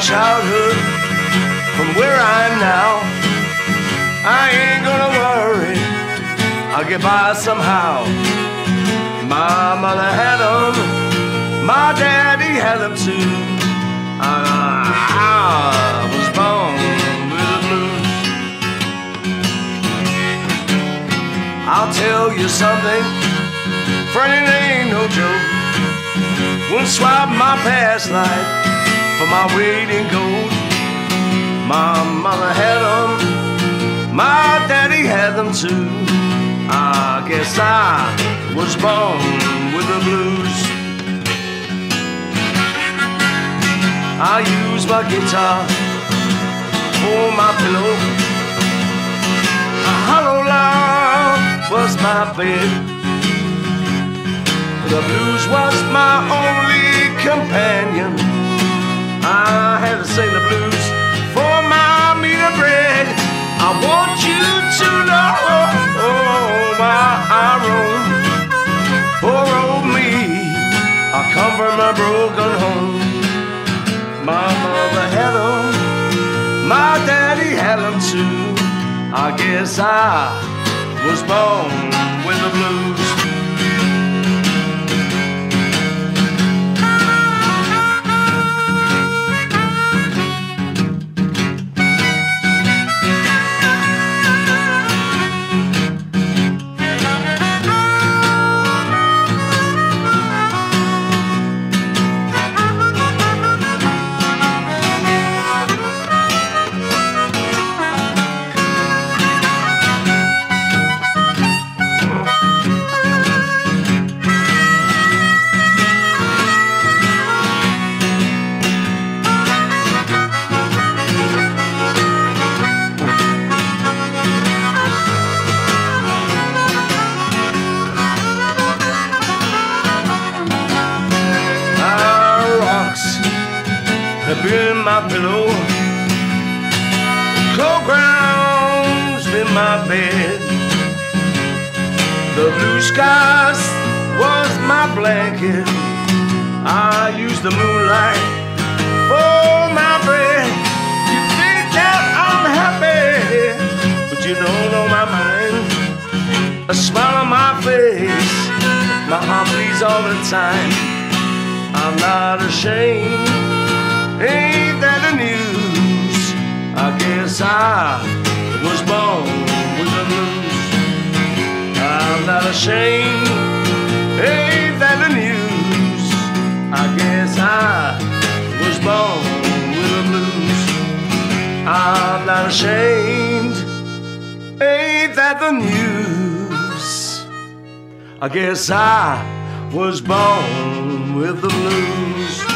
childhood from where I am now. I ain't gonna worry, I'll get by somehow. My mother had them, my daddy had them too. I, I was born with the blues. I'll tell you something, friend, it ain't no joke. Wouldn't swap my past life for my weight in gold. My mother had them, my daddy had them too. I guess I was born with the blues. I use my guitar for my pillow. A hollow log was my bed. The blues was my only companion. A broken home. My mother had them, my daddy had them too. I guess I was born with the blues. Have been my pillow. Cold ground's been my bed. The blue skies was my blanket. I use the moonlight for my bread. You think that I'm happy, but you don't know my mind. A smile on my face, my heart bleeds all the time. I'm not ashamed. Ain't that the news? I guess I was born with the blues. I'm not ashamed. Ain't that the news? I guess I was born with the blues. I'm not ashamed. Ain't that the news? I guess I was born with the blues.